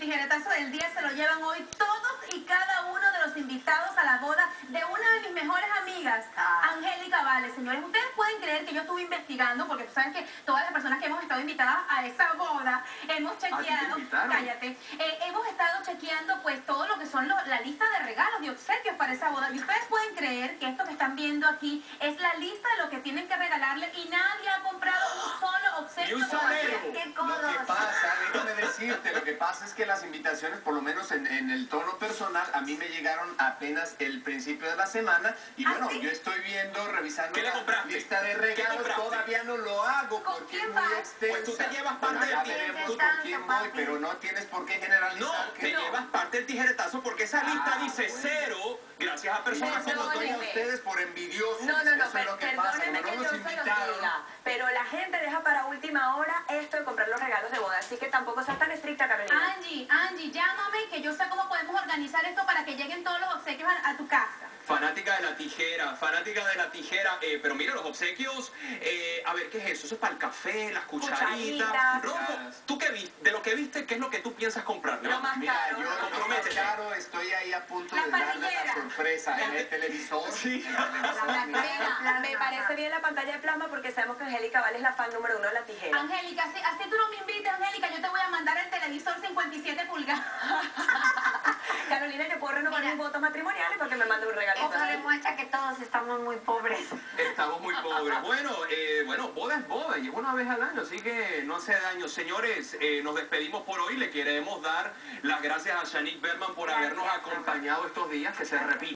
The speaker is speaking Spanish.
tijeretazo del día se lo llevan hoy todos y cada uno de los invitados a la boda de una de mis mejores amigas, Ah. Angélica Vale. Señores, ustedes pueden creer que yo estuve investigando, porque tú sabes que todas las personas que hemos estado invitadas a esa boda, hemos te chequeado, cállate, eh, hemos estado chequeando pues todo lo que son la lista de regalos, de obsequios para esa boda. Y ustedes pueden creer que esto que están viendo aquí es la lista de lo que tienen que regalarle y nadie ha comprado un solo obsequio. Pasa es que las invitaciones, por lo menos en, en el tono personal, a mí me llegaron apenas el principio de la semana y ¿Ah, bueno, sí? yo estoy viendo, revisando ¿Qué le la lista de ¿Qué regalos, todavía no lo hago ¿Con porque quién es muy extensa. Pues tú te llevas parte Bueno, del tiempo. con quién voy, pero no tienes por qué generalizar. No, que te no. llevas parte del tijeretazo porque esa lista Ah, dice bueno. cero gracias a personas como los ustedes por envidiosos. No, no, no, Eso es lo que pasa. no yo se lo invitaron, diga, pero la gente deja para última hora esto de comprar los regalos de boda, así que tampoco seas tan estricta, Carolina. Angie, Angie, llámame que yo sé cómo podemos organizar esto para que lleguen todos los obsequios a, a tu casa. Fanática de la tijera, fanática de la tijera, eh, pero mira los obsequios, eh, a ver, ¿qué es eso? Eso es para el café, las cucharitas. Cucharitas. Rodolfo, ¿tú qué viste? De lo que viste, ¿qué es lo que tú piensas comprarle? Lo más Mira, caro. yo Comprométete. caro estoy ahí a punto La de darle la sorpresa en el televisor. Sí. La plasma. Me parece bien la pantalla de plasma porque sabemos que Angélica Vale es la fan número uno de la tijera. Angélica, así, así tú no me invites, Angélica, yo te voy a mandar el televisor 57 pulgadas. Carolina, yo puedo renovar Mira. mis votos matrimoniales porque me manda un regalito. Esto demuestra que todos estamos muy pobres. Estamos muy pobres. Bueno, eh, bueno, boda es boda y es una vez al año, así que no hace daño. Señores, eh, nos despedimos por hoy. Le queremos dar las gracias a Shanique Berman por Gracias, habernos acompañado estos días, que se repite.